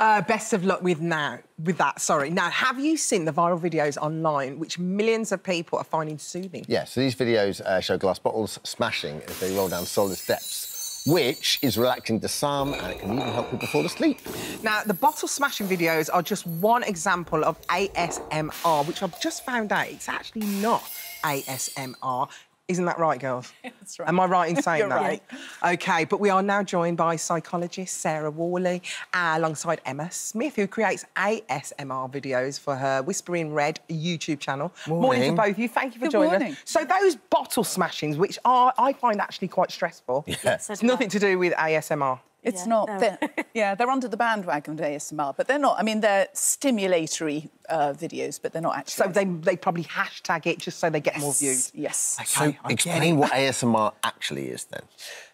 Uh, best of luck with now with that. Sorry. Now, have you seen the viral videos online which millions of people are finding soothing? Yeah. So these videos uh, show glass bottles smashing as they roll down solid steps, which is relaxing to some, and it can even help people fall asleep. Now, the bottle smashing videos are just one example of ASMR, which I've just found out it's actually not ASMR. Isn't that right, girls? That's right. Am I right in saying You're that? right. OK, but we are now joined by psychologist Sarah Worley uh, alongside Emma Smith, who creates ASMR videos for her Whispering Red YouTube channel. Morning. to both of you. Thank you for Good joining morning. us. So those bottle smashings, which are, I find actually quite stressful. Yeah. So It's do I. nothing to do with ASMR. It's Yeah, not. no. They're, yeah, they're under the bandwagon of ASMR, but they're not. I mean, they're stimulatory uh, videos, but they're not actually. So they, they probably hashtag it just so they get more views. Yes. So Okay, I get explain it. what ASMR actually is then.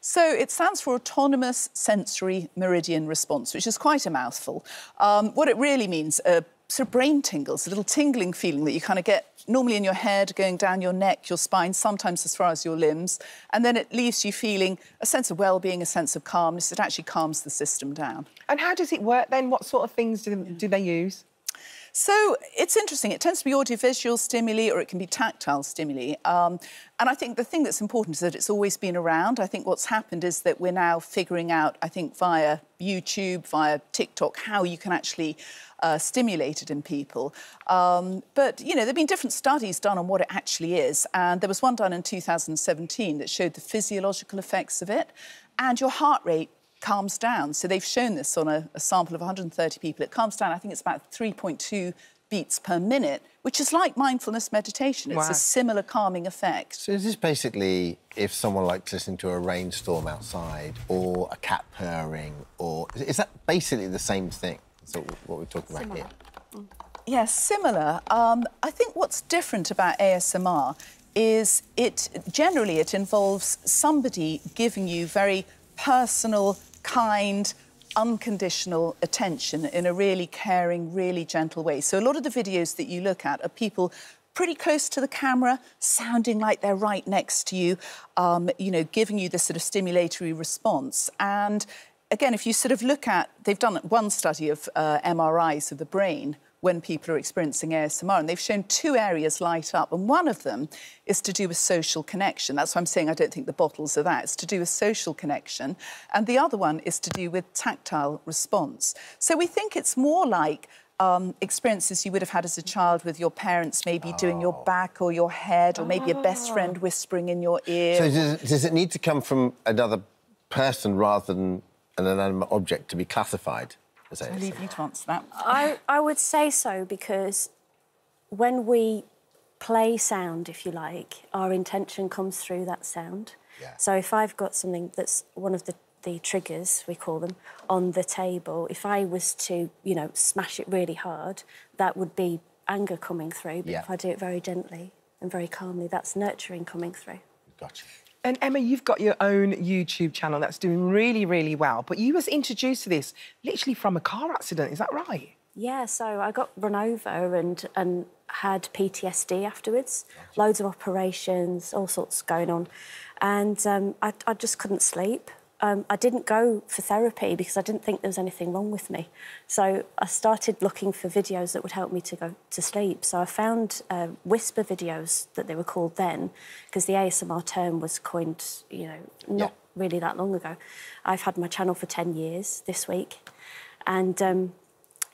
So it stands for Autonomous Sensory Meridian Response, which is quite a mouthful. Um, what it really means, uh, sort of brain tingles, a little tingling feeling that you kind of get normally in your head, going down your neck, your spine, sometimes as far as your limbs, and then it leaves you feeling a sense of well-being, a sense of calmness. It actually calms the system down. And how does it work then? What sort of things do, do they use? So it's interesting. It tends to be audiovisual stimuli or it can be tactile stimuli. Um, and I think the thing that's important is that it's always been around. I think what's happened is that we're now figuring out, I think, via YouTube, via TikTok, how you can actually uh, stimulate it in people. Um, but, you know, there have been different studies done on what it actually is. And there was one done in 2017 that showed the physiological effects of it. And your heart rate calms down. So they've shown this on a, a sample of 130 people. It calms down, I think it's about 3.2 beats per minute, which is like mindfulness meditation. It's Wow. a similar calming effect. So is this basically if someone likes listening to a rainstorm outside or a cat purring, or is that basically the same thing? So what we're talking about here. Yes, similar. Um, I think what's different about ASMR is it generally it involves somebody giving you very personal, kind, unconditional attention in a really caring, really gentle way. So a lot of the videos that you look at are people pretty close to the camera, sounding like they're right next to you, um, you know, giving you this sort of stimulatory response. And again, if you sort of look at, they've done one study of uh, MRIs of the brain when people are experiencing ASMR, and they've shown two areas light up, and one of them is to do with social connection. That's why I'm saying I don't think the bottles are that. It's to do with social connection, and the other one is to do with tactile response. So we think it's more like um, experiences you would have had as a child with your parents maybe doing your back or your head, or maybe a best friend whispering in your ear. So does, does it need to come from another person rather than an inanimate object to be classified as I'll leave you to answer that. I, I would say so because when we play sound, if you like, our intention comes through that sound. Yeah. So if I've got something that's one of the, the triggers, we call them, on the table, if I was to, you know, smash it really hard, that would be anger coming through. But Yeah. if I do it very gently and very calmly, that's nurturing coming through. Gotcha. And Emma, you've got your own YouTube channel that's doing really, really well. But you was introduced to this literally from a car accident. Is that right? Yeah, so I got run over and and had PTSD afterwards. Loads of operations, all sorts going on, and um, I, I just couldn't sleep. Um, I didn't go for therapy because I didn't think there was anything wrong with me. So I started looking for videos that would help me to go to sleep. So I found uh, whisper videos that they were called then, because the ASMR term was coined, you know, not really that long ago. I've had my channel for 10 years this week. And um,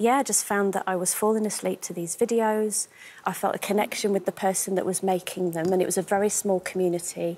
yeah, I just found that I was falling asleep to these videos. I felt a connection with the person that was making them, and it was a very small community.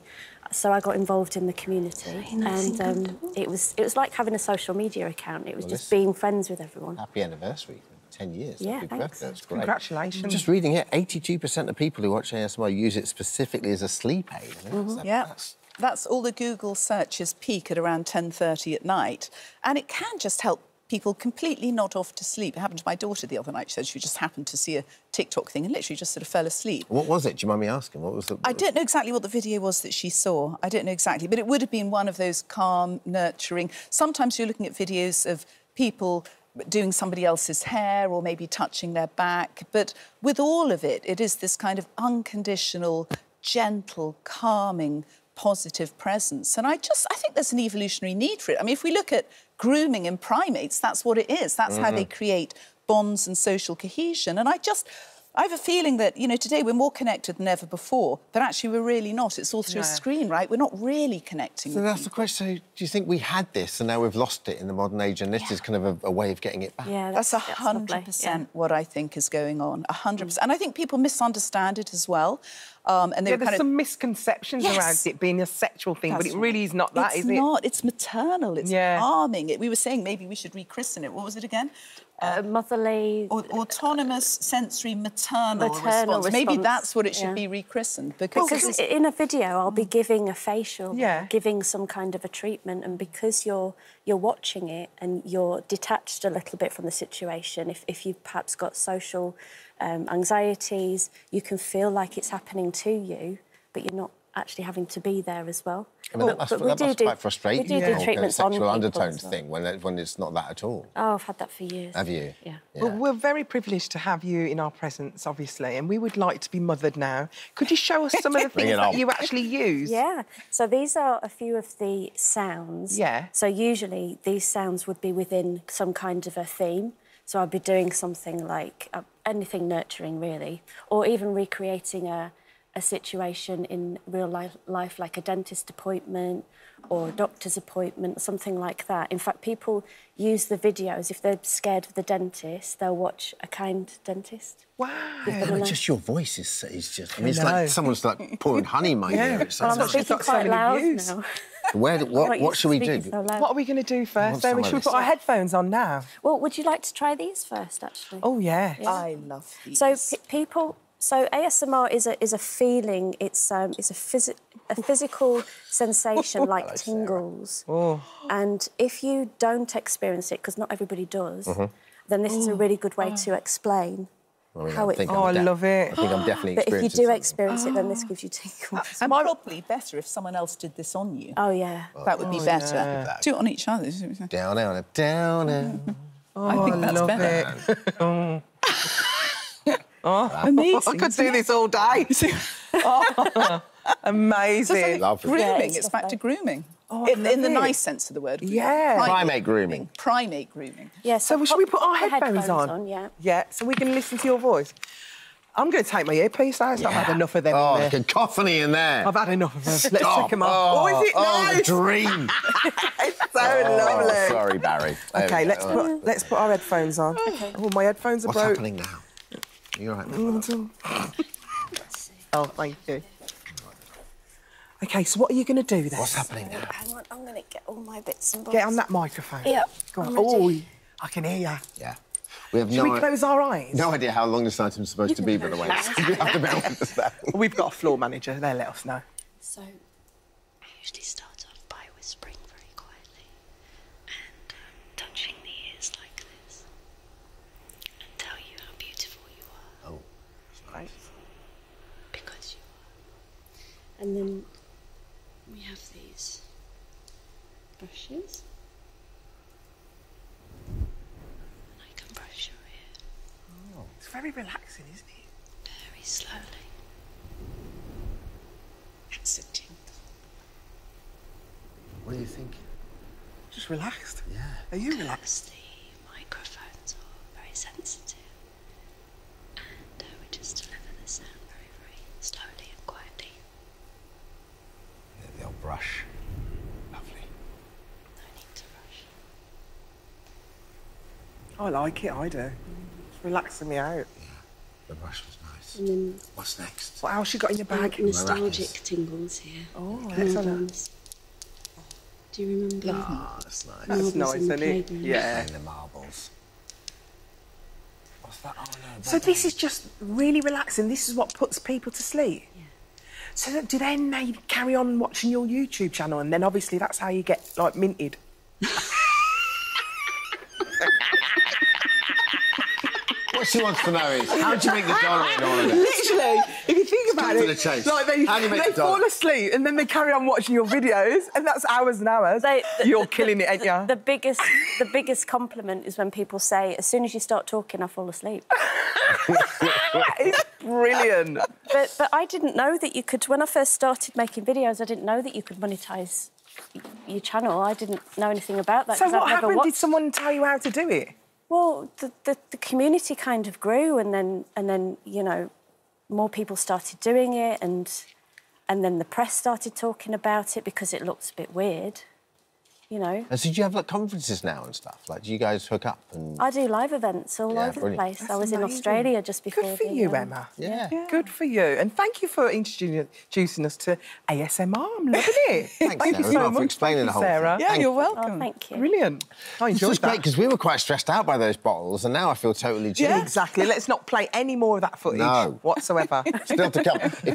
So I got involved in the community, and um, it was it was like having a social media account. It was Well, just being friends with everyone. Happy anniversary. 10 years. Yeah, Happy thanks. birthday. That's great. Congratulations. Just reading here, 82% of people who watch ASMR use it specifically as a sleep aid. I think Mm-hmm. that's- Yeah, that's- that's all the Google searches peak at around 10.30 at night. And it can just help people completely nod off to sleep. It happened to my daughter the other night. She said she just happened to see a TikTok thing and literally just sort of fell asleep. What was it? Do you mind me asking? What was the... I don't know exactly what the video was that she saw. I don't know exactly, but it would have been one of those calm, nurturing. Sometimes you're looking at videos of people doing somebody else's hair or maybe touching their back. But with all of it, it is this kind of unconditional, gentle, calming, positive presence. And I just, I think there's an evolutionary need for it. I mean, if we look at grooming in primates. That's what it is. That's how they mm-hmm. create bonds and social cohesion. And I just. I have a feeling that, you know, today we're more connected than ever before, but actually we're really not. It's all through a screen, right? We're not really connecting So with that's the question. So do you think we had this and now we've lost it in the modern age, and this is kind of a, a way of getting it back? Yeah, That's a hundred percent what I think is going on. A hundred percent, and I think people misunderstand it as well. Um, and they Yeah, there's kind of some misconceptions Yes. around it being a sexual thing, but it really is not that, it's is it? not. It's maternal. It's Yeah. harming. It, we were saying maybe we should rechristen it. What was it again? Uh, motherly. Au- autonomous sensory maternal, Maternal response. Maybe that's what it should yeah. be rechristened because, Because in a video, I'll be giving a facial, Yeah. giving some kind of a treatment, and because you're you're watching it and you're detached a little bit from the situation, if if you've perhaps got social um, anxieties, you can feel like it's happening to you, but you're not actually having to be there as well. I mean, that must, But we that do must do- quite frustrate we do you. do the whole kind of treatments on sexual people undertones well. thing when, it, when it's not that at all. Oh, I've had that for years. Have you? Yeah. Well, we're very privileged to have you in our presence, obviously, and we would like to be mothered now. Could you show us some of the things that you actually use? Yeah. So these are a few of the sounds. Yeah. So usually these sounds would be within some kind of a theme. So I'd be doing something like uh, anything nurturing, really, or even recreating a, a situation in real life, life, like a dentist appointment or a doctor's appointment, something like that. In fact, people use the videos if they're scared of the dentist. They'll watch a kind dentist. Wow. Yeah, but just your voice is, is just. I mean, it's know. like someone's like pouring honey in my Yeah. ear. It's Well, like, I'm I'm She's speaking got so quite loud views. now. where, I'm what, what should we do? so. What are we going to do first? want So some of should we put our headphones on now? Well, would you like to try these first, actually? Oh, yeah. I love these. So people, so ASMR is a is a feeling. It's um it's a physi- a physical sensation like Hello, tingles. Oh. And if you don't experience it, because not everybody does, Mm-hmm. then this is a really good way to explain I mean, how I it. think Oh, I'm I de- love it. I think I'm definitely But if you do something. experience it, then this gives you tingles. and probably better if someone else did this on you. Oh yeah. that would be better. yeah. Do it on each other. Down, down, down, down. I think I that's love better. it. Oh. Amazing. I could do this all day. Oh, amazing. Lovely. Grooming. Yeah, it's it's back to grooming. Oh, in, in the nice sense of the word. Yeah. Primate grooming. Primate grooming. Yeah. So pop should we put our the headphones, on? Yeah. Yeah, so we can listen to your voice. I'm going to take my earpiece out. I've had enough of them. Oh, in there. cacophony in there. I've had enough of them. Let's Stop. take them off. Oh, is it oh, nice? dream. It's so Oh, lovely. sorry, Barry. There Okay, let's put let's put our headphones on. Okay. Oh, my headphones are What's broke. happening now? You all right? now? Oh, thank you. Okay, so what are you going to do then? What's happening now? Hang on, I'm going to get all my bits and bobs. Get on that microphone. Yeah, Go on. I'm. Oh, I can hear you. Yeah. We have Should no, we close our eyes? no idea how long this item's supposed to be, by the way. you have to bear with us. We've got a floor manager. They'll let us know. So, I usually start off by whispering very quietly and um, touching the ears like this and tell you how beautiful you are Oh, Right. because you are. And then we have these brushes. And I can brush your ear oh, It's very relaxing, isn't it? very slowly. It's a tingle. what are you thinking? Just relaxed. Yeah. Are you relaxed? Because the microphones are very sensitive, and uh, we just deliver the sound very, very slowly and quietly. The old brush. Lovely. No need to rush. I like it. I do. It's relaxing me out. Yeah. The brush was nice. And then What's next? What else you got in your bag? nostalgic tingles here. Oh, excellent. Marbles. Do you remember? Ah, that's nice. That's nice, in the isn't it? Yeah. And the marbles. What's that? Oh, no. So this is just really relaxing. This is what puts people to sleep. So that- do then they carry on watching your YouTube channel, and then obviously that's how you get like minted. What she wants to know is how do you make the dollar in all of this? Literally, if you think about Cut to it, the chase. like they, How do you make they the fall asleep and then they carry on watching your videos, and that's hours and hours. They- the- You're killing it, ain't you? The biggest, the biggest compliment is when people say, "As soon as you start talking, I fall asleep." it's brilliant. but but I didn't know that you could. When I first started making videos, I didn't know that you could monetize your channel. I didn't know anything about that. So 'cause what I've never happened? Did someone tell you how to do it? Well, the, the, the community kind of grew, and then and then you know, more people started doing it, and and then the press started talking about it because it looked a bit weird, you know. And so do you have like conferences now and stuff? Like, do you guys hook up and? I do live events all Yeah, over brilliant. the place. I That's was in. Australia just before. Good for the, you, Emma. Yeah. Good for you. And thank you for introducing introducing us to ASMR. I'm loving it. Thanks, thank you Sarah, so as well, for explaining Thank the you, whole thing. Sarah. Yeah, Thank you're oh, welcome. Oh, thank you. Brilliant. I This enjoyed was great because we were quite stressed out by those bottles, and now I feel totally chill. Exactly. Let's not play any more of that footage No. whatsoever. Still to come. If